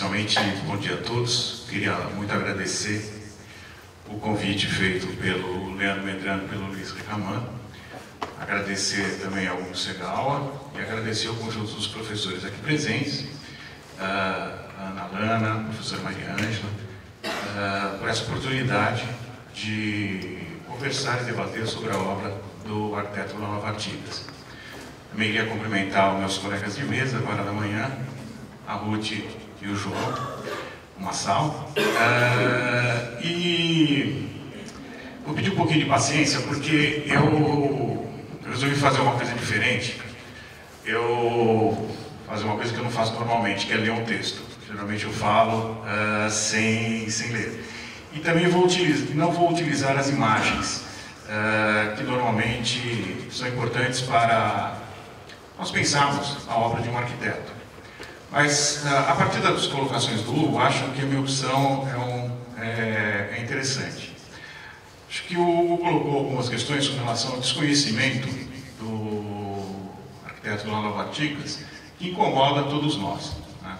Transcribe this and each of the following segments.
inicialmente, bom dia a todos. Queria muito agradecer o convite feito pelo Leandro Medrano e pelo Luiz Ricaman. Agradecer também ao Hugo Segawa e agradecer ao conjunto dos professores aqui presentes, a Ana Lana, a professora Maria Ângela, por essa oportunidade de conversar e debater sobre a obra do arquiteto Lama Vartigas. Também queria cumprimentar os meus colegas de mesa agora da manhã, a Ruth e o João, o Massal. Uh, e vou pedir um pouquinho de paciência, porque eu resolvi fazer uma coisa diferente. Eu fazer uma coisa que eu não faço normalmente, que é ler um texto. Geralmente eu falo uh, sem, sem ler. E também vou utilizar, não vou utilizar as imagens, uh, que normalmente são importantes para nós pensarmos a obra de um arquiteto. Mas, a partir das colocações do Hugo, acho que a minha opção é, um, é, é interessante. Acho que o Hugo colocou algumas questões com relação ao desconhecimento do arquiteto Lala Vaticas, que incomoda todos nós. Né?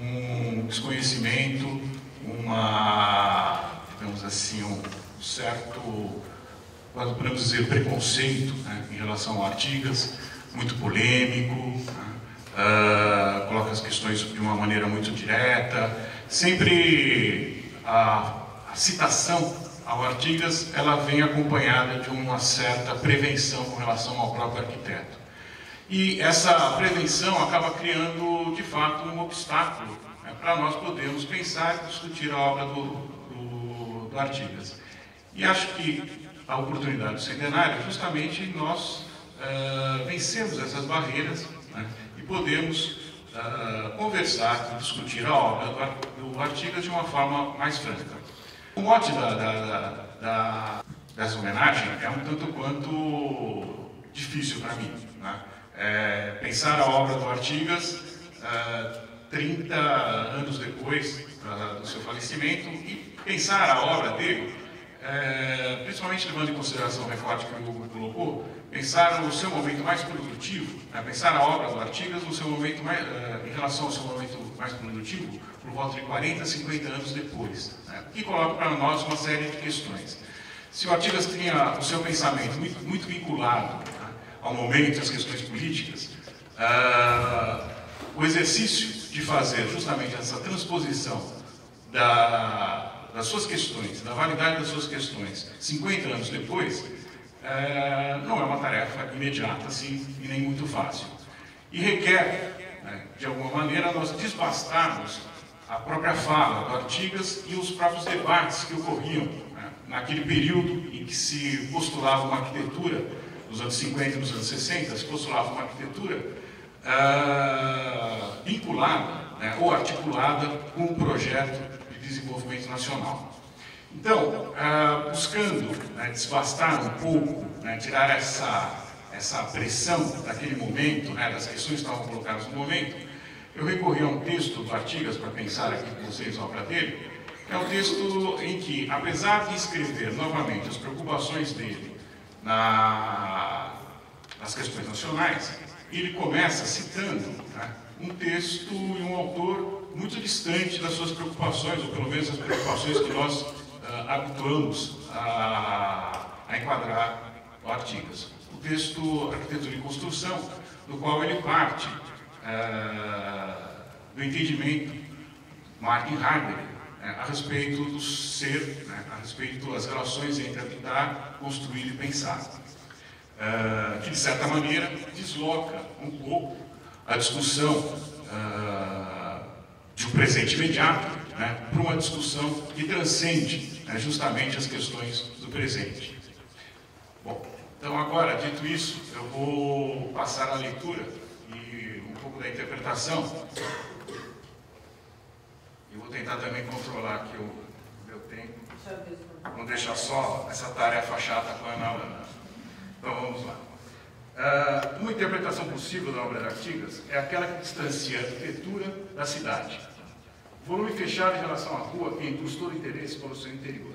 Um desconhecimento, uma, digamos assim, um certo, podemos dizer, preconceito né, em relação a Artigas, muito polêmico, né? Uh, coloca as questões de uma maneira muito direta. Sempre a, a citação ao Artigas ela vem acompanhada de uma certa prevenção com relação ao próprio arquiteto. E essa prevenção acaba criando, de fato, um obstáculo né, para nós podermos pensar e discutir a obra do, do, do Artigas. E acho que a oportunidade do centenário é justamente nós uh, essas barreiras podemos uh, conversar e discutir a obra do, Artigas de uma forma mais franca. O mote da, da, da, dessa homenagem é um tanto quanto difícil para mim. Né? É, pensar a obra do Artigas uh, 30 anos depois uh, do seu falecimento e pensar a obra dele, é, principalmente levando em consideração o recorte que o Hugo colocou, pensar no seu momento mais produtivo, né, pensar na obra do Artigas no seu momento mais, uh, em relação ao seu momento mais produtivo, por volta de 40, 50 anos depois, né, que coloca para nós uma série de questões. Se o Artigas tinha o seu pensamento muito, muito vinculado né, ao momento e às questões políticas, uh, o exercício de fazer justamente essa transposição da, das suas questões, da validade das suas questões, 50 anos depois, é, não é uma tarefa imediata assim, e nem muito fácil. E requer, né, de alguma maneira, nós desbastarmos a própria fala do Artigas e os próprios debates que ocorriam né, naquele período em que se postulava uma arquitetura, nos anos 50 e nos anos 60, se postulava uma arquitetura uh, vinculada né, ou articulada com um projeto de desenvolvimento nacional. Então, ah, buscando né, um pouco, né, tirar essa, essa pressão daquele momento, né, das questões que estavam colocadas no momento, eu recorri a um texto do Artigas para pensar aqui com vocês a obra dele, é um texto em que, apesar de escrever novamente as preocupações dele na, nas questões nacionais, ele começa citando né, um texto e um autor muito distante das suas preocupações, ou pelo menos as preocupações que nós uh, habituamos a, a enquadrar o Artigas. O texto Arquitetura e Construção, no qual ele parte uh, do entendimento Martin Heidegger né, a respeito do ser, né, a respeito das relações entre habitar, construir e pensar. Uh, que, de certa maneira, desloca um pouco a discussão uh, de um presente imediato né, para uma discussão que transcende né, justamente as questões do presente. Bom, então agora, dito isso, eu vou passar a leitura e um pouco da interpretação. E vou tentar também controlar aqui o meu tempo. Não deixar só essa tarefa chata com a Ana. Então vamos lá. Uh, uma interpretação possível da obra de Artigas é aquela que distancia a arquitetura da cidade Volume fechado em relação à rua que induz todo interesse pelo seu interior.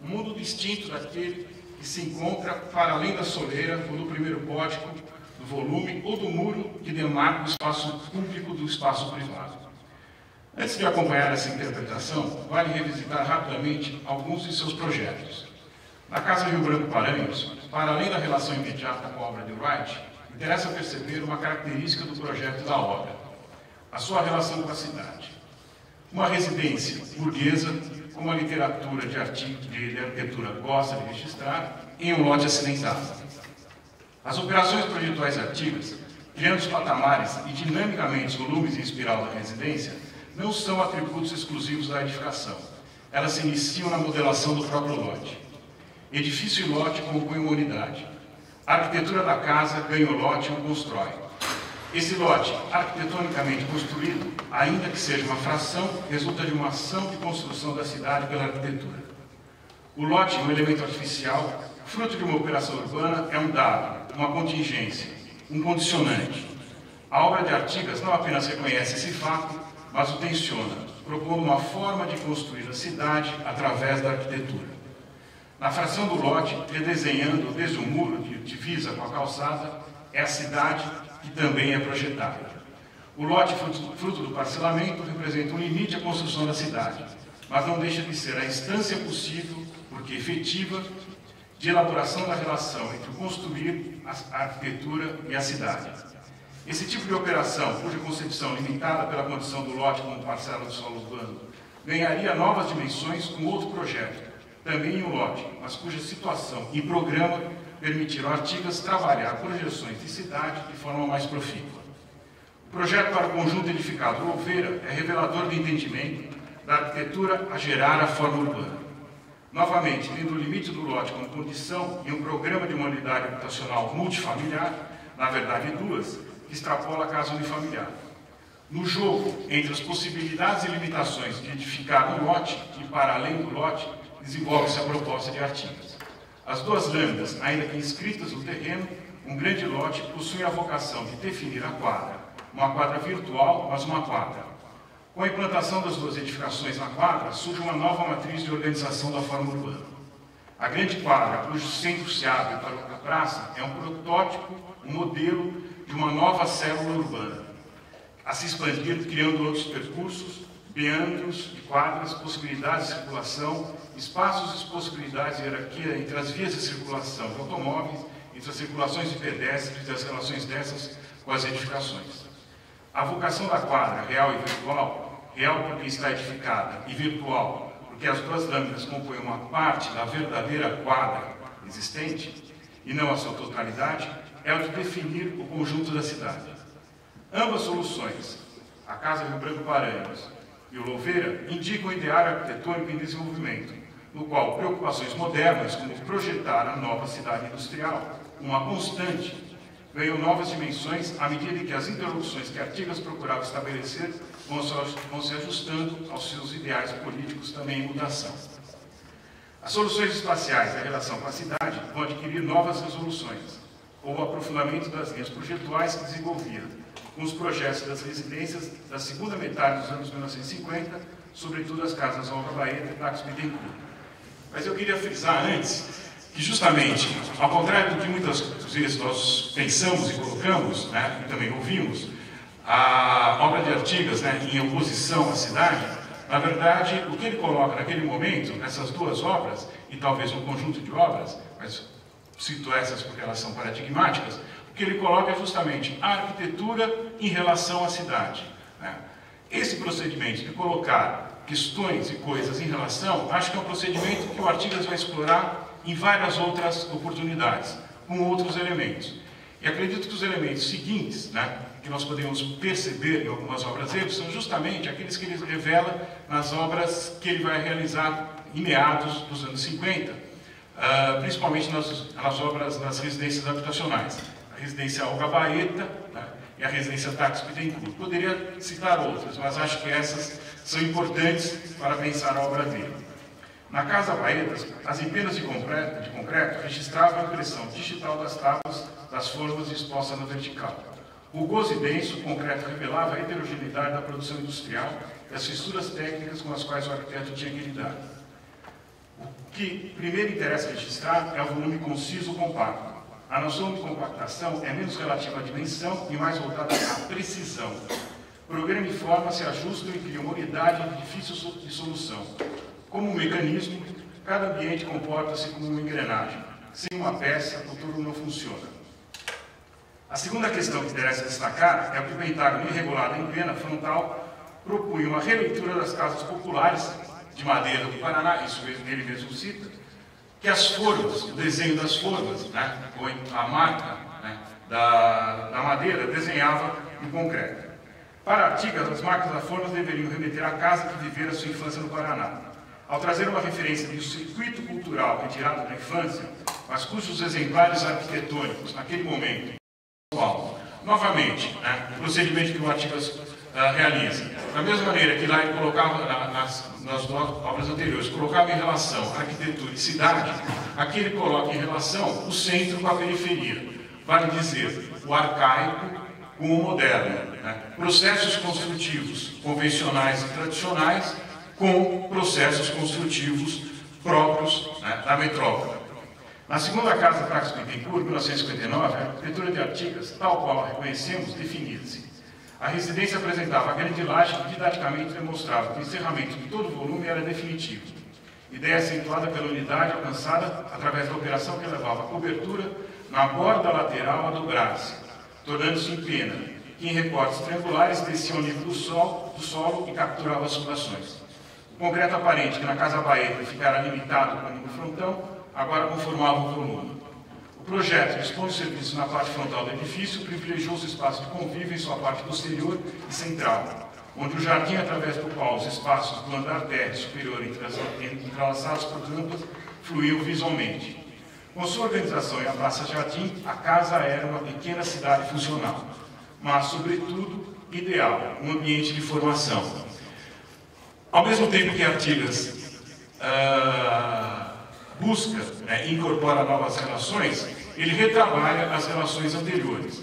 Um mundo distinto daquele que se encontra para além da soleira ou do primeiro pórtico, do volume ou do muro que demarca o espaço público do espaço privado. Antes de acompanhar essa interpretação, vale revisitar rapidamente alguns de seus projetos. Na Casa Rio Branco Paranhos, para além da relação imediata com a obra de Wright, interessa perceber uma característica do projeto da obra, a sua relação com a cidade. Uma residência burguesa, como a literatura de, artigo, de arquitetura gosta de registrar, em um lote acidentado. As operações projetuais artigas, criando os patamares e dinamicamente os volumes em espiral da residência, não são atributos exclusivos da edificação. Elas se iniciam na modelação do próprio lote. Edifício e lote compõem uma unidade. A arquitetura da casa ganha o lote e o constrói. Esse lote, arquitetonicamente construído, ainda que seja uma fração, resulta de uma ação de construção da cidade pela arquitetura. O lote, um elemento artificial, fruto de uma operação urbana, é um dado, uma contingência, um condicionante. A obra de Artigas não apenas reconhece esse fato, mas o tensiona, propondo uma forma de construir a cidade através da arquitetura. Na fração do lote, redesenhando desde o muro de divisa com a calçada, é a cidade que também é projetada. O lote, fruto do parcelamento, representa um limite à construção da cidade, mas não deixa de ser a instância possível, porque efetiva, de elaboração da relação entre o construir, a arquitetura e a cidade. Esse tipo de operação, cuja concepção limitada pela condição do lote como parcela do solo urbano, ganharia novas dimensões com outro projeto, também em um lote, mas cuja situação e programa permitiram Artigas trabalhar projeções de cidade de forma mais profícua. O projeto para o conjunto edificado Louveira é revelador do entendimento da arquitetura a gerar a forma urbana. Novamente, tendo o limite do lote como condição e um programa de uma unidade habitacional multifamiliar, na verdade duas, que extrapola a casa unifamiliar. No jogo entre as possibilidades e limitações de edificar no lote e para além do lote, desenvolve-se a proposta de Artigas. As duas lâminas, ainda que inscritas no terreno, um grande lote possuem a vocação de definir a quadra, uma quadra virtual, mas uma quadra. Com a implantação das duas edificações na quadra, surge uma nova matriz de organização da forma urbana. A grande quadra, cujo centro se abre para a praça, é um protótipo, um modelo de uma nova célula urbana, a se expandir, criando outros percursos, meandros e quadras, possibilidades de circulação, espaços e possibilidades de hierarquia entre as vias de circulação de automóveis, entre as circulações de pedestres e as relações dessas com as edificações. A vocação da quadra, real e virtual, real porque está edificada e virtual porque as duas lâminas compõem uma parte da verdadeira quadra existente e não a sua totalidade, é o de definir o conjunto da cidade. Ambas soluções, a Casa Rio Branco Paranhos e o Louveira, indicam o ideário arquitetônico em desenvolvimento, no qual preocupações modernas, como projetar a nova cidade industrial, uma constante, ganham novas dimensões à medida que as interrupções que Artigas procurava estabelecer vão se ajustando aos seus ideais políticos também em mutação. As soluções espaciais da relação com a cidade vão adquirir novas resoluções, ou o aprofundamento das linhas projetuais que desenvolvia, com os projetos das residências da segunda metade dos anos 1950, sobretudo as casas Olga Baeta e Tax Bittencourt. Mas eu queria frisar antes que justamente, ao contrário do que muitas vezes nós pensamos e colocamos, né, e também ouvimos, a obra de Artigas né, em oposição à cidade, na verdade, o que ele coloca naquele momento, nessas duas obras, e talvez um conjunto de obras, mas cito essas porque elas são paradigmáticas, o que ele coloca é justamente a arquitetura em relação à cidade. Né? Esse procedimento de colocar questões e coisas em relação, acho que é um procedimento que o Artigas vai explorar em várias outras oportunidades, com outros elementos. E acredito que os elementos seguintes, né, que nós podemos perceber em algumas obras dele, são justamente aqueles que ele revela nas obras que ele vai realizar em meados dos anos 50, uh, principalmente nas, nas, obras nas residências habitacionais. A residência Olga Baeta né, e a residência Tax Bittencourt. Poderia citar outras, mas acho que essas são importantes para pensar a obra dele. Na Casa Baeta, as empenas de concreto, de concreto registravam a impressão digital das tábuas das formas expostas na vertical. O gozo denso, concreto revelava a heterogeneidade da produção industrial e as fissuras técnicas com as quais o arquiteto tinha que lidar. O que primeiro interessa registrar é o volume conciso compacto. A noção de compactação é menos relativa à dimensão e mais voltada à precisão. programa e forma se ajustam e criam unidade de difícil de solução. Como um mecanismo, cada ambiente comporta-se como uma engrenagem. Sem uma peça, o todo não funciona. A segunda questão que interessa destacar é que o Pentágono irregular em pena frontal propunha uma releitura das casas populares de madeira do Paraná, isso ele mesmo cita, que as formas, o desenho das formas, né, a marca né, da, da madeira desenhava em concreto. Para Artigas, as marcas das formas deveriam remeter à casa que vivera sua infância no Paraná. Ao trazer uma referência de um circuito cultural retirado da infância, mas cujos exemplares arquitetônicos, naquele momento, novamente, né, o procedimento que o Artigas uh, realiza, da mesma maneira que lá ele colocava na, nas, nas obras anteriores, colocava em relação arquitetura e cidade, aqui ele coloca em relação o centro com a periferia. Vale dizer, o arcaico com o moderno. Né? Processos construtivos convencionais e tradicionais com processos construtivos próprios né, da metrópole. Na segunda casa Tax Bittencourt, 1959, a arquitetura de Artigas, tal qual a reconhecemos, definia-se a residência apresentava a grande laje que didaticamente demonstrava que o encerramento de todo o volume era definitivo. Ideia acentuada pela unidade alcançada através da operação que levava a cobertura na borda lateral a dobrar-se, tornando-se em pena, que em recortes triangulares descia ao nível do, sol, do solo e capturava as fundações. O concreto aparente que na casa baeta ficara limitado como no frontão, agora conformava o volume. O projeto dispõe de serviço na parte frontal do edifício, privilegiou os espaços de convívio em sua parte posterior e central, onde o jardim, através do qual os espaços do andar térreo superior entrelaçados por rampas, fluíam visualmente. Com sua organização em a Praça Jardim, a casa era uma pequena cidade funcional, mas, sobretudo, ideal, um ambiente de formação. Ao mesmo tempo que Artigas uh, busca né, incorpora novas relações, ele retrabalha as relações anteriores.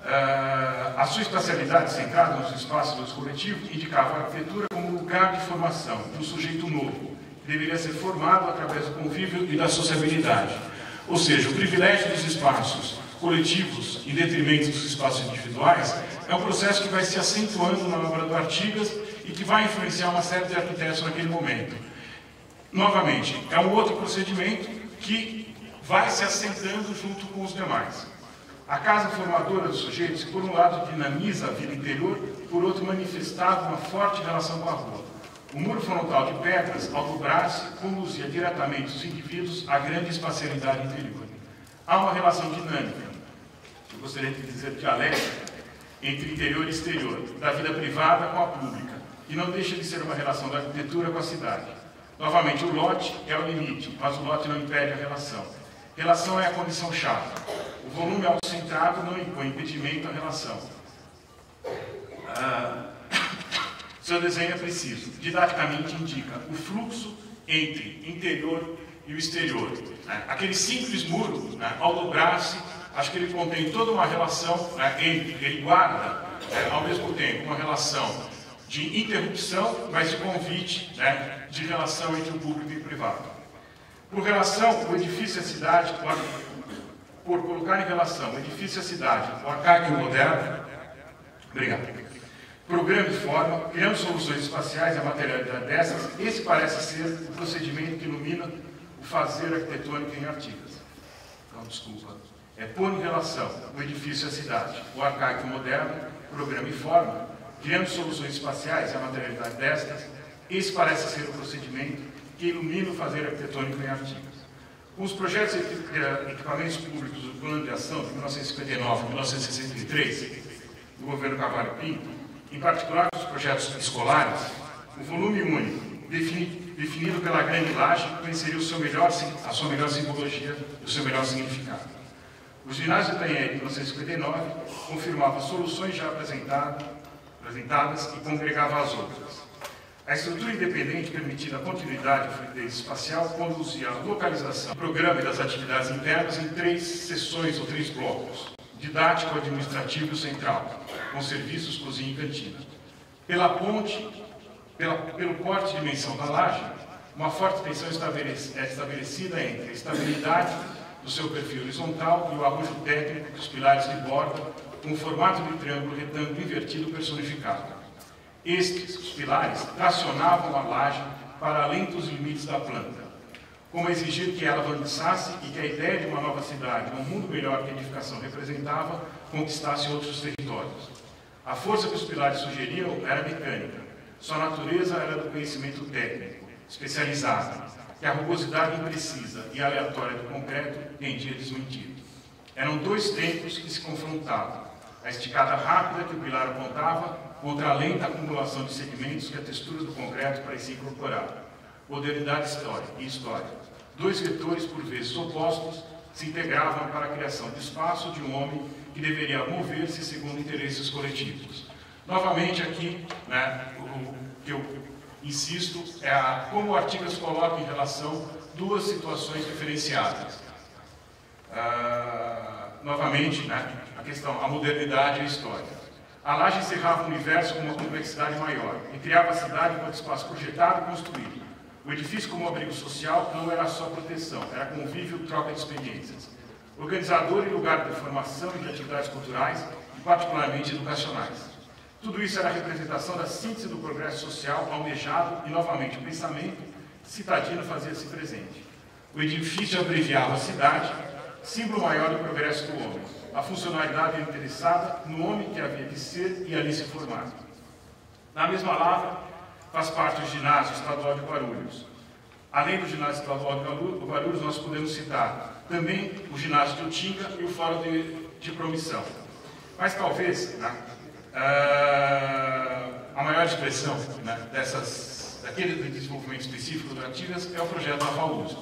Uh, a sua especialidade centrada nos espaços coletivos indicava a arquitetura como lugar de formação um sujeito novo, que deveria ser formado através do convívio e da sociabilidade. Ou seja, o privilégio dos espaços coletivos em detrimento dos espaços individuais é um processo que vai se acentuando na obra do Artigas e que vai influenciar uma série de arquitetos naquele momento. Novamente, é um outro procedimento que vai se assentando junto com os demais. A casa formadora dos sujeitos, por um lado, dinamiza a vida interior, por outro, manifestava uma forte relação com a rua. O muro frontal de pedras, ao dobrar-se, conduzia diretamente os indivíduos à grande espacialidade interior. Há uma relação dinâmica, eu gostaria de dizer dialética, entre interior e exterior, da vida privada com a pública, e não deixa de ser uma relação da arquitetura com a cidade. Novamente, o lote é o limite, mas o lote não impede a relação. Relação é a condição chave. O volume autocentrado não impõe impedimento à relação. Ah, seu desenho é preciso. Didaticamente indica o fluxo entre interior e o exterior. Né? Aquele simples muro, né, ao dobrar-se, acho que ele contém toda uma relação né, entre, ele guarda, né, ao mesmo tempo, uma relação de interrupção, mas de convite, né, de relação entre o público e o privado. Por relação, o edifício e a cidade, por, colocar em relação o edifício e a cidade, o arcaico e o moderno, obrigado. Programa e forma, criando soluções espaciais e a materialidade dessas, esse parece ser o procedimento que ilumina o fazer arquitetônico em Artigas. Então, desculpa. É pôr em relação o edifício e a cidade, o arcaico e o moderno, programa e forma, criando soluções espaciais e a materialidade destas, esse parece ser o procedimento que ilumina o fazer arquitetônico em Artigas. Com os projetos de equipamentos públicos do Plano de Ação de 1959 e 1963, do governo Cavalho Pinto, em particular os projetos escolares, o volume único, definido pela grande laje, conheceria o seu melhor, a sua melhor simbologia o seu melhor significado. O ginásio de 1959, confirmava soluções já apresentadas apresentadas e congregava as outras. A estrutura independente permitia a continuidade e fluidez espacial conduzia a localização do programa e das atividades internas em três sessões ou três blocos, didático, administrativo e central, com serviços, cozinha e cantina. Pela ponte, pela, pelo porte e dimensão da laje, uma forte tensão é estabelecida entre a estabilidade do seu perfil horizontal e o arrojo técnico que os pilares de borda com o formato de triângulo retângulo invertido personificado. Estes, pilares, tracionavam a laje para além dos limites da planta, como exigir que ela avançasse e que a ideia de uma nova cidade, um mundo melhor que a edificação representava, conquistasse outros territórios. A força que os pilares sugeriam era mecânica, sua natureza era do conhecimento técnico, especializado, que a rugosidade imprecisa e aleatória do concreto tendia desmentido. Eram dois tempos que se confrontavam, a esticada rápida que o pilar apontava contra a lenta acumulação de segmentos que a textura do concreto parecia incorporar. Modernidade histórica e história. Dois vetores, por vezes opostos, se integravam para a criação de espaço de um homem que deveria mover-se segundo interesses coletivos. Novamente aqui, né, o que eu insisto é a, como o Artigas coloca em relação duas situações diferenciadas. Ah, novamente, né, a questão, a modernidade e a história. A laje encerrava o universo com uma complexidade maior e criava a cidade enquanto espaço projetado e construído. O edifício como abrigo social não era só proteção, era convívio, troca de experiências. Organizador e lugar de formação e de atividades culturais, e particularmente educacionais. Tudo isso era a representação da síntese do progresso social almejado e, novamente, o pensamento citadino fazia-se presente. O edifício abreviava a cidade, símbolo maior do progresso do homem, a funcionalidade interessada no homem que havia de ser e ali se formar. Na mesma lavra, faz parte o ginásio estadual de Guarulhos. Além do ginásio estadual de Guarulhos, nós podemos citar também o ginásio de Utinga e o fórum de, de promissão. Mas talvez né, uh, a maior expressão né, dessas, daquele desenvolvimento específico do Artigas é o projeto da FAUSP.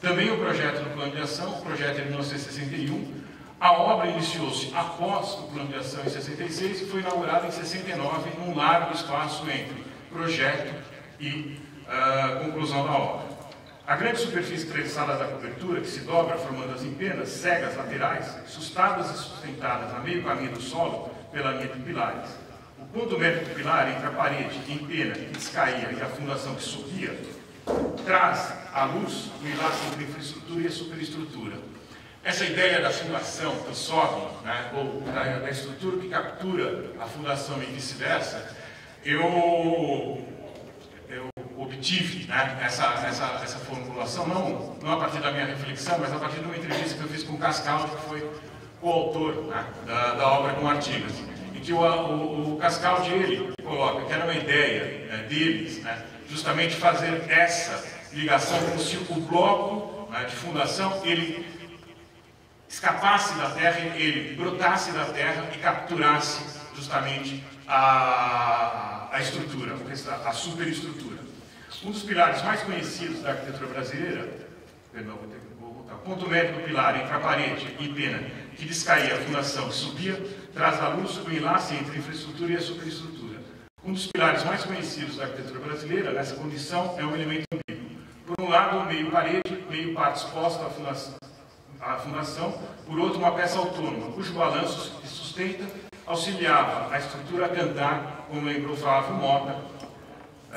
Também o projeto do plano de ação, o projeto é de 1961, a obra iniciou-se após o plano de ação em 66 e foi inaugurada em 69 num largo espaço entre projeto e uh, conclusão da obra. A grande superfície treliçada da cobertura, que se dobra formando as empenas cegas laterais, sustadas e sustentadas a meio caminho do solo pela linha de pilares. O ponto médio do pilar entre a parede, empena, que descaía e a fundação que subia, traz à luz o enlace entre a infraestrutura e a superestrutura, essa ideia da fundação que sobe, né, ou da, da, estrutura que captura a fundação e vice-versa, eu, eu obtive né, essa, essa, essa formulação, não, não a partir da minha reflexão, mas a partir de uma entrevista que eu fiz com o Cascaldi, que foi o autor né, da, da, obra com Artigas, em que o, o, o Cascaldi ele coloca que era uma ideia né, deles, né, justamente fazer essa ligação como se o bloco né, de fundação ele escapasse da terra, ele brotasse da terra e capturasse justamente a, a estrutura, a superestrutura. Um dos pilares mais conhecidos da arquitetura brasileira, perdão, vou, ter, vou voltar, ponto médio do pilar entre a parede e pena, que descaía a fundação subia, traz à luz o enlace entre a infraestrutura e a superestrutura. Um dos pilares mais conhecidos da arquitetura brasileira, nessa condição, é o elemento um lado, meio parede, meio parte exposta à fundação, a fundação, por outro, uma peça autônoma, cujo balanço que sustenta auxiliava a estrutura a cantar, como lembrou Flávio Mota,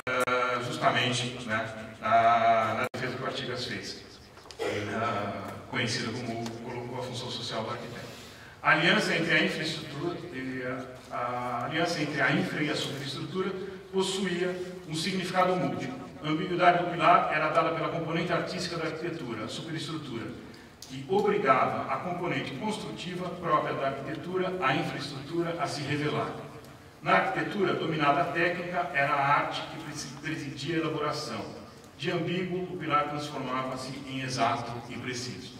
uh, justamente né, na, na, defesa que o Artigas fez, uh, conhecida como colocou a função social do arquiteto. A aliança entre a infraestrutura a, a aliança entre a infra e a superestrutura possuía um significado múltiplo. A ambiguidade do pilar era dada pela componente artística da arquitetura, a superestrutura, que obrigava a componente construtiva própria da arquitetura, a infraestrutura, a se revelar. Na arquitetura, dominada a técnica, era a arte que presidia a elaboração. De ambíguo, o pilar transformava-se em exato e preciso.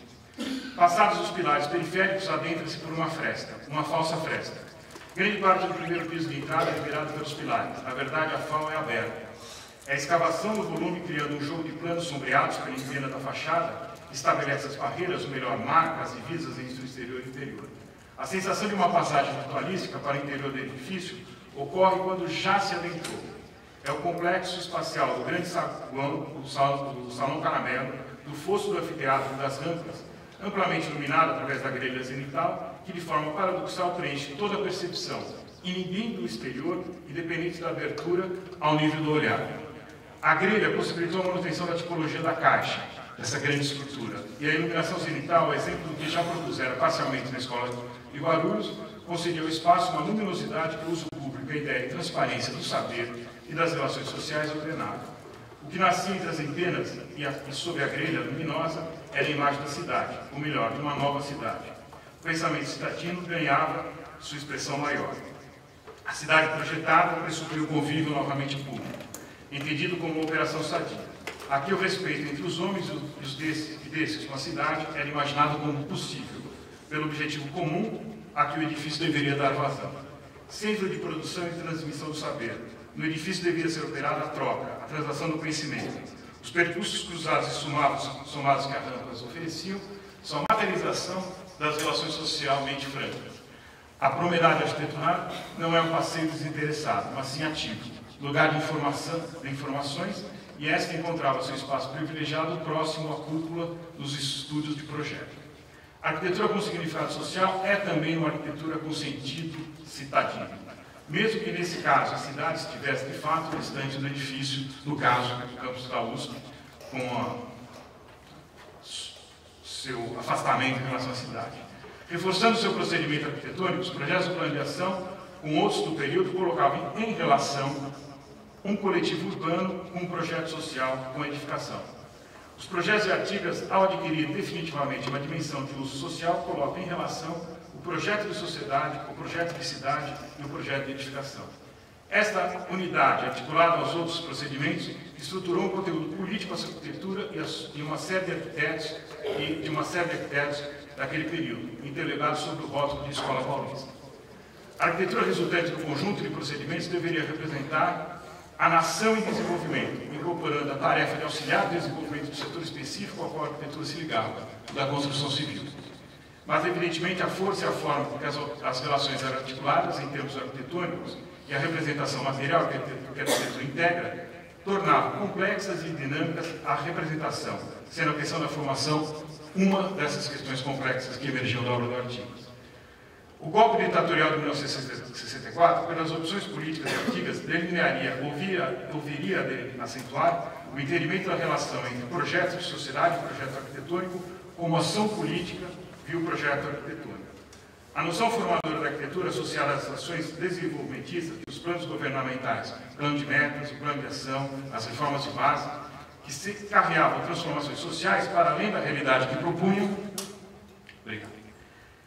Passados os pilares periféricos, adentra-se por uma fresta, uma falsa fresta. Grande parte do primeiro piso de entrada é liberado pelos pilares. Na verdade, a FAO é aberta. A escavação do volume criando um jogo de planos sombreados pela empena da fachada estabelece as barreiras, ou melhor, marca as divisas entre o exterior e o interior. A sensação de uma passagem ritualística para o interior do edifício ocorre quando já se adentrou. É o complexo espacial do grande saguão, salão, do salão caramelo, do fosso do anfiteatro das rampas, amplamente iluminado através da grelha zenital, que de forma paradoxal preenche toda a percepção, inibindo o exterior, independente da abertura ao nível do olhar. A grelha possibilitou a manutenção da tipologia da caixa, dessa grande estrutura. E a iluminação cenital é exemplo do que já propuseram parcialmente na escola de Guarulhos, concedeu espaço uma luminosidade que o uso público, a ideia de transparência do saber e das relações sociais ordenava. O que nascia entre as empenas e, a, e sob a grelha luminosa era a imagem da cidade, ou melhor, de uma nova cidade. O pensamento cidadino ganhava sua expressão maior. A cidade projetada pressupunha o convívio novamente público, entendido como uma operação sadia. Aqui o respeito entre os homens e os desses, e desses com a cidade era imaginado como possível, pelo objetivo comum a que o edifício deveria dar vazão. Centro de produção e transmissão do saber. No edifício deveria ser operada a troca, a transação do conhecimento. Os percursos cruzados e somados, somados que as rampas ofereciam são a materialização das relações socialmente francas. A promenade arquitetural não é um passeio desinteressado, mas sim ativo, lugar de, informação, de informações, e esta encontrava seu espaço privilegiado próximo à cúpula dos estúdios de projeto. A arquitetura com significado social é também uma arquitetura com sentido citadino, mesmo que nesse caso a cidade estivesse de fato distante do edifício, no caso do campus da USP, com a, seu afastamento em relação à cidade. Reforçando seu procedimento arquitetônico, os projetos de plano de ação, com outros do período, colocavam em relação um coletivo urbano com um projeto social com edificação. Os projetos de Artigas, ao adquirir definitivamente uma dimensão de uso social, colocam em relação o projeto de sociedade, o projeto de cidade e o projeto de edificação. Esta unidade, articulada aos outros procedimentos, estruturou um conteúdo político à arquitetura e uma série de arquitetos e de uma série de arquitetos daquele período, interligados sob o rótulo de Escola Paulista. A arquitetura resultante do conjunto de procedimentos deveria representar a nação em desenvolvimento, incorporando a tarefa de auxiliar o desenvolvimento do setor específico ao qual a arquitetura se ligava, da construção civil. Mas, evidentemente, a força e a forma com que as, as relações eram articuladas em termos arquitetônicos e a representação material que a arquitetura integra tornavam complexas e dinâmicas a representação, sendo a questão da formação uma dessas questões complexas que emergiam da obra do Artigas. O golpe ditatorial de 1964, pelas opções políticas antigas, delinearia ou, via, ou viria a acentuar o entendimento da relação entre projeto de sociedade projeto arquitetônico como ação política e o projeto arquitetônico. A noção formadora da arquitetura associada às ações desenvolvimentistas e os planos governamentais, plano de metas, o plano de ação, as reformas de base, que se carreavam transformações sociais para além da realidade que propunham, obrigado,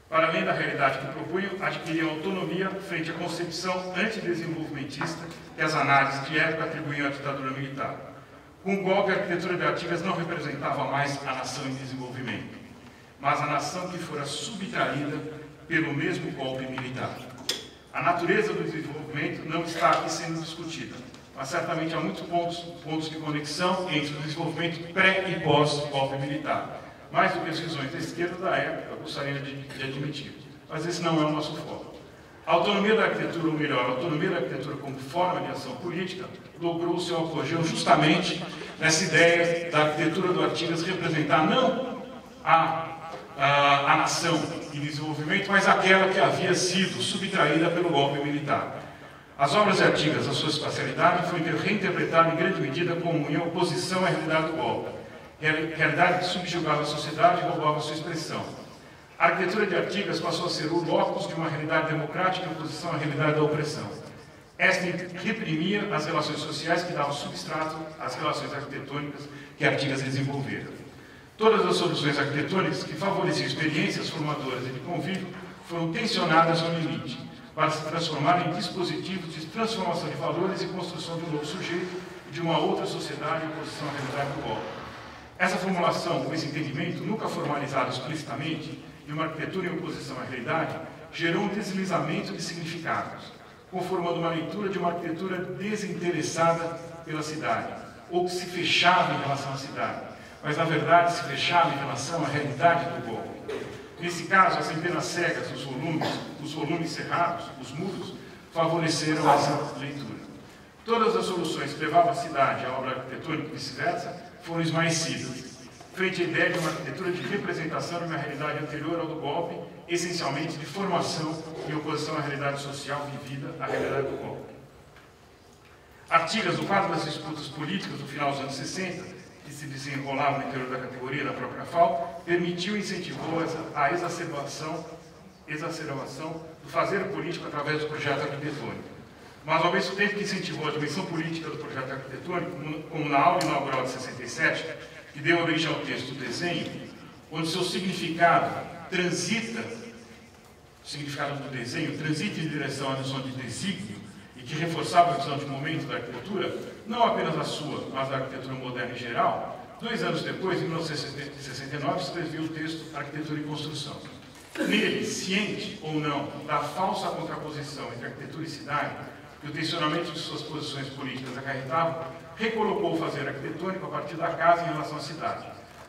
para além da realidade que propunham, adquiriam autonomia frente à concepção antidesenvolvimentista que as análises de época atribuíam à ditadura militar. Com o golpe, a arquitetura de Artigas não representava mais a nação em desenvolvimento, mas a nação que fora subtraída pelo mesmo golpe militar. A natureza do desenvolvimento não está aqui sendo discutida, mas certamente há muitos pontos, pontos de conexão entre o desenvolvimento pré e pós-golpe militar mais do que as visões da esquerda da época gostariam de, de admitir. Mas esse não é o nosso foco. A autonomia da arquitetura, ou melhor, a autonomia da arquitetura como forma de ação política, logrou seu apogeu justamente nessa ideia da arquitetura do Artigas representar não a, a, a nação em desenvolvimento, mas aquela que havia sido subtraída pelo golpe militar. As obras de Artigas, a sua espacialidade, foi reinterpretada em grande medida como em oposição à realidade do golpe realidade que subjugava a sociedade e roubava sua expressão. A arquitetura de Artigas passou a ser o locus de uma realidade democrática em oposição à realidade da opressão. Esta reprimia as relações sociais que davam substrato às relações arquitetônicas que Artigas desenvolvera. Todas as soluções arquitetônicas que favoreciam experiências formadoras e de convívio foram tensionadas ao limite, para se transformar em dispositivos de transformação de valores e construção de um novo sujeito de uma outra sociedade em oposição à realidade golpe. Essa formulação, esse entendimento, nunca formalizado explicitamente, de uma arquitetura em oposição à realidade, gerou um deslizamento de significados, conformando uma leitura de uma arquitetura desinteressada pela cidade, ou que se fechava em relação à cidade, mas na verdade se fechava em relação à realidade do golpe. Nesse caso, as antenas cegas, os volumes, os volumes cerrados, os muros, favoreceram essa leitura. Todas as soluções que levavam a cidade à obra arquitetônica e vice-versa foram esmaecidas, frente à ideia de uma arquitetura de representação de uma realidade anterior ao do golpe, essencialmente de formação em oposição à realidade social vivida, à realidade do golpe. Artigas, no quadro das disputas políticas do final dos anos 60, que se desenrolavam no interior da categoria da própria FAO, permitiu e incentivou a exacerbação, exacerbação do fazer político através do projeto arquitetônico. Mas, ao mesmo tempo que incentivou a dimensão política do projeto arquitetônico, como na aula inaugural de 67, que deu origem ao texto do desenho, onde seu significado transita, o significado do desenho transita em direção à noção de desígnio e que reforçava a visão de momento da arquitetura, não apenas a sua, mas da arquitetura moderna em geral, dois anos depois, em 1969, escreveu o texto Arquitetura e Construção. Nele, ciente ou não da falsa contraposição entre arquitetura e cidade, que o tensionamento de suas posições políticas acarretava, recolocou o fazer arquitetônico a partir da casa em relação à cidade.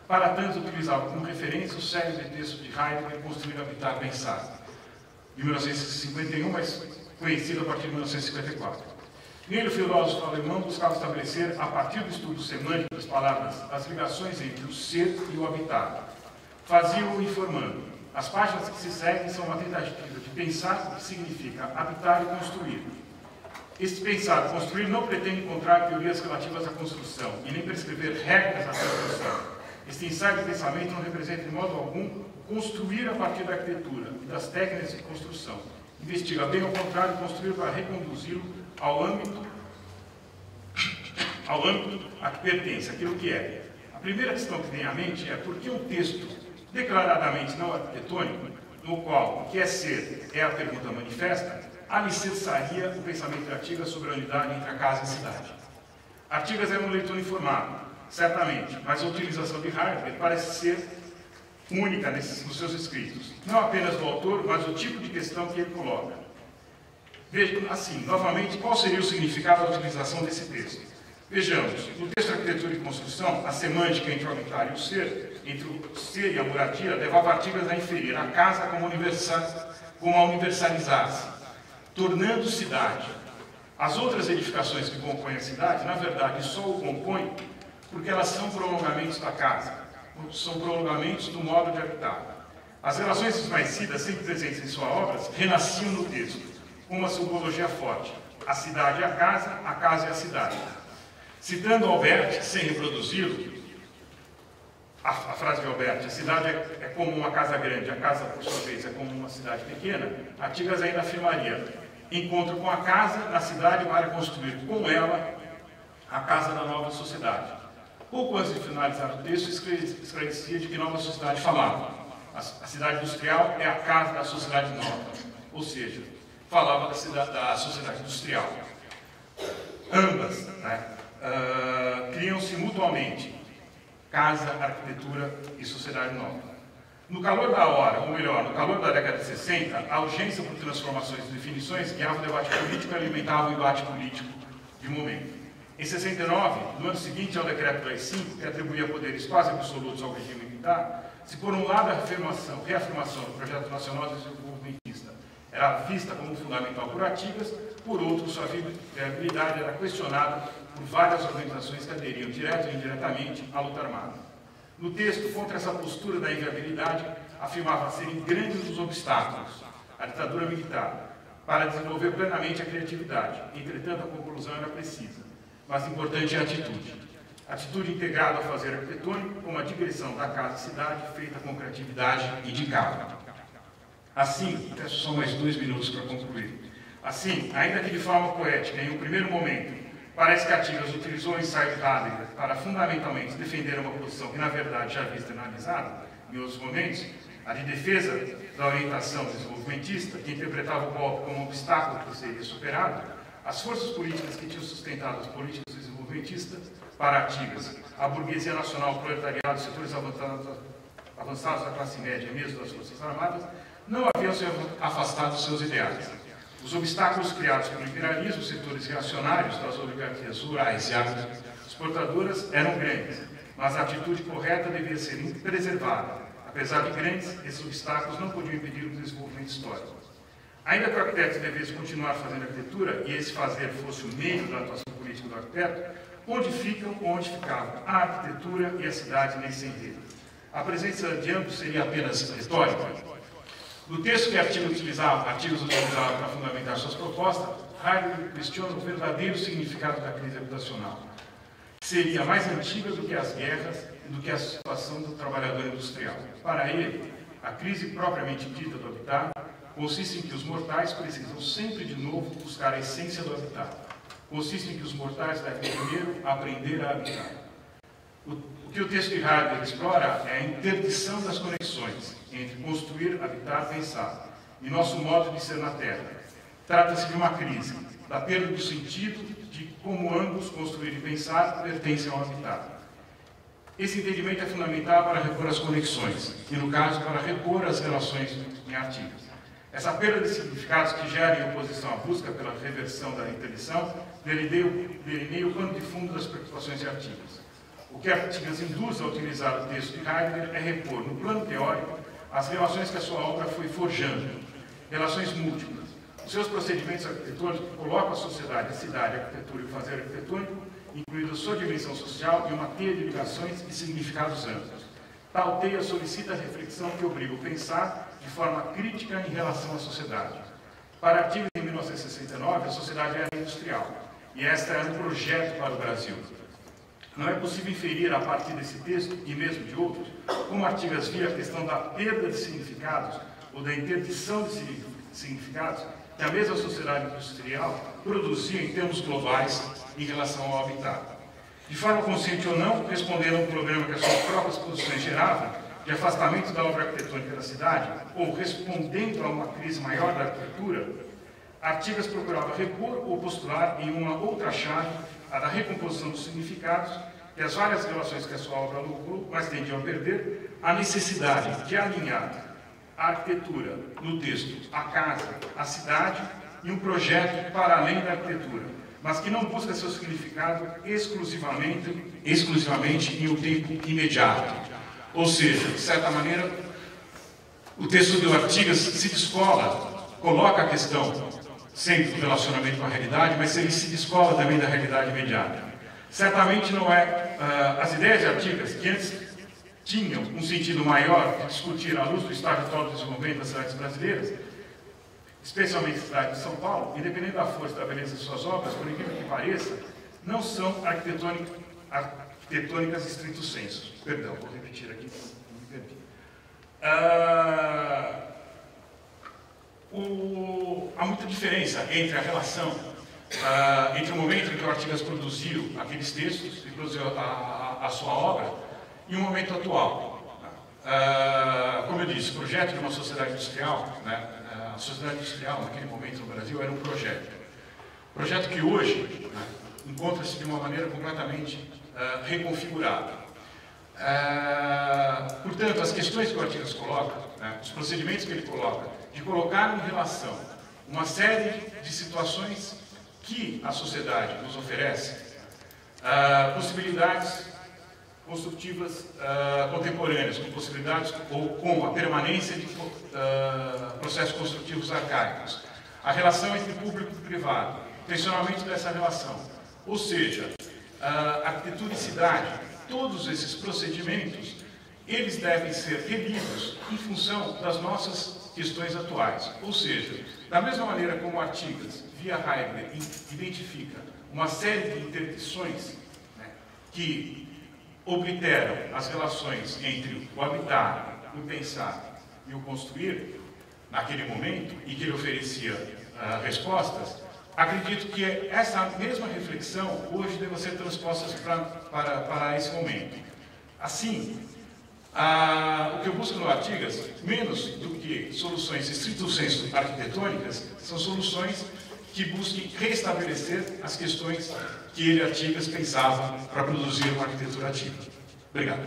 Para tanto, utilizava como referência o célebre texto de Heidegger, Construir, Habitar, Pensar, de 1951, mas conhecido a partir de 1954. Nele, o filósofo alemão buscava estabelecer, a partir do estudo semântico das palavras, as ligações entre o ser e o habitar. Fazia-o informando. As páginas que se seguem são uma tentativa de pensar o que significa habitar e construir. Este pensar construir não pretende encontrar teorias relativas à construção e nem prescrever regras à construção. Este ensaio de pensamento não representa de modo algum construir a partir da arquitetura e das técnicas de construção. Investiga bem ao contrário construir para reconduzi-lo ao âmbito ao âmbito a que pertence, aquilo que é. A primeira questão que vem à mente é por que um texto declaradamente não arquitetônico, no qual o que é ser é a pergunta manifesta, alicerçaria o pensamento de Artigas sobre a unidade entre a casa e a cidade. Artigas era um leitor informado, certamente, mas a utilização de Heidegger parece ser única nesses, nos seus escritos, não apenas do autor, mas do tipo de questão que ele coloca. Veja, assim, novamente, qual seria o significado da utilização desse texto? Vejamos, no texto Arquitetura e Construção, a semântica entre o habitar e o ser, entre o ser e a moradia, levava Artigas a inferir a casa como, universal, como a universalizar-se, tornando cidade. As outras edificações que compõem a cidade, na verdade, só o compõem porque elas são prolongamentos da casa, são prolongamentos do modo de habitar. As relações desconhecidas, sempre presentes em suas obras, renasciam no texto, com uma simbologia forte. A cidade é a casa, a casa é a cidade. Citando Albert, sem reproduzi-lo, a, a, frase de Albert, a cidade é, é, como uma casa grande, a casa, por sua vez, é como uma cidade pequena, Artigas ainda afirmaria, encontro com a casa na cidade para construir com ela a casa da nova sociedade. Pouco antes de finalizar o texto, esclarecia de que nova sociedade falava. A, cidade industrial é a casa da sociedade nova, ou seja, falava da, cidade, da sociedade industrial. Ambas né, uh, criam-se mutuamente casa, arquitetura e sociedade nova. No calor da hora, ou melhor, no calor da década de 60, a urgência por transformações e definições guiava o debate político e alimentava o embate político de momento. Em 69, no ano seguinte ao decreto das 5, que atribuía poderes quase absolutos ao regime militar, se por um lado a reafirmação, reafirmação do projeto nacional de desenvolvimentista era vista como fundamental por Artigas, por outro, sua viabilidade era questionada por várias organizações que aderiam direto e indiretamente à luta armada. No texto, contra essa postura da inviabilidade, afirmava serem grandes os obstáculos, a ditadura militar, para desenvolver plenamente a criatividade. Entretanto, a conclusão era precisa mas importante é a atitude. Atitude integrada ao fazer arquitetônico, com a digressão da casa-cidade feita com criatividade de carro. Assim, peço só mais dois minutos para concluir. Assim, ainda que de forma poética, em um primeiro momento, parece que Artigas utilizou o ensaio Heidegger para fundamentalmente defender uma posição que, na verdade, já havia analisada em outros momentos, a de defesa da orientação desenvolvimentista, que interpretava o golpe como um obstáculo que seria superado, as forças políticas que tinham sustentado as políticas desenvolvimentistas para Artigas, a burguesia nacional, o proletariado, setores avançados, da classe média e mesmo das forças armadas, não haviam se afastado dos seus ideais. Os obstáculos criados pelo imperialismo, setores reacionários das oligarquias rurais e exportadoras eram grandes, mas a atitude correta devia ser preservada. Apesar de grandes, esses obstáculos não podiam impedir o desenvolvimento histórico. Ainda que o arquiteto devesse continuar fazendo arquitetura e esse fazer fosse o meio da atuação política do arquiteto, onde ficam onde ficavam a arquitetura e a cidade nesse enredo? A presença de ambos seria apenas retórica? No texto que artigos utilizavam, artigos utilizavam para fundamentar suas propostas, Heidegger questiona o verdadeiro significado da crise habitacional. Seria mais antiga do que as guerras e do que a situação do trabalhador industrial. Para ele, a crise propriamente dita do habitat consiste em que os mortais precisam sempre de novo buscar a essência do habitat. Consiste em que os mortais devem primeiro aprender a habitar. O, o que o texto de Heidegger explora é a interdição das conexões entre construir, habitar, pensar e nosso modo de ser na Terra. Trata-se de uma crise, da perda do sentido de como ambos, construir e pensar, pertencem ao habitat. Esse entendimento é fundamental para repor as conexões, e no caso, para repor as relações em artigos. Essa perda de significados que gera em oposição à busca pela reversão da interdição delineia o pano de fundo das preocupações de Artigas. O que Artigas induz a utilizar o texto de Heidegger é repor, no plano teórico, as relações que a sua obra foi forjando, relações múltiplas. Os seus procedimentos arquitetônicos colocam a sociedade, a cidade, a arquitetura e o fazer arquitetônico incluindo sua dimensão social e uma teia de ligações e significados amplos. Tal teia solicita a reflexão que obriga o pensar de forma crítica em relação à sociedade. Para Artigas, em 1969, a sociedade era industrial, e esta era um projeto para o Brasil. Não é possível inferir, a partir desse texto, e mesmo de outros, como Artigas via a questão da perda de significados ou da interdição de significados que a mesma sociedade industrial produzia em termos globais em relação ao habitat. De forma consciente ou não, respondendo a um problema que as suas próprias posições geravam, de afastamento da obra arquitetônica da cidade, ou respondendo a uma crise maior da arquitetura, Artigas procurava repor ou postular em uma outra chave, a da recomposição dos significados, e as várias relações que a sua obra lucrou, mas tendiam a perder, a necessidade de alinhar a arquitetura no texto, a casa, a cidade e um projeto para além da arquitetura, mas que não busca seu significado exclusivamente, exclusivamente em um tempo imediato. Ou seja, de certa maneira, o texto do Artigas se descola, coloca a questão sempre do relacionamento com a realidade, mas ele se descola também da realidade imediata. Certamente não é uh, as ideias de Artigas, que antes tinham um sentido maior de discutir à luz do estado atual de desenvolvimento das cidades brasileiras, especialmente a cidade de São Paulo, independente da força e da beleza de suas obras, por incrível que pareça, não são arquitetônicas estrito senso. Perdão, vou repetir aqui. Ah, o, há muita diferença entre a relação, ah, entre o momento em que o Artigas produziu aqueles textos e produziu a, a, a sua obra, e o momento atual. Uh, como eu disse, o projeto de uma sociedade industrial, né, a sociedade industrial naquele momento no Brasil era um projeto. Projeto que hoje né, encontra-se de uma maneira completamente uh, reconfigurada. Uh, portanto, as questões que o Artigas coloca, né, os procedimentos que ele coloca, de colocar em relação uma série de situações que a sociedade nos oferece, uh, possibilidades construtivas uh, contemporâneas, com possibilidades ou com a permanência de uh, processos construtivos arcaicos, a relação entre público e privado, tensionamento dessa relação, ou seja, arquitetura e cidade, todos esses procedimentos, eles devem ser relidos em função das nossas questões atuais, ou seja, da mesma maneira como Artigas, via Heidegger, identifica uma série de interdições né, que obliteram as relações entre o habitar, o pensar e o construir, naquele momento, e que ele oferecia uh, respostas, acredito que essa mesma reflexão hoje deva ser transposta pra, para, para esse momento. Assim, uh, o que eu busco no Artigas, menos do que soluções estrito senso arquitetônicas, são soluções que busquem restabelecer as questões que ele, Artigas, pensava para produzir uma arquitetura ativa. Obrigado.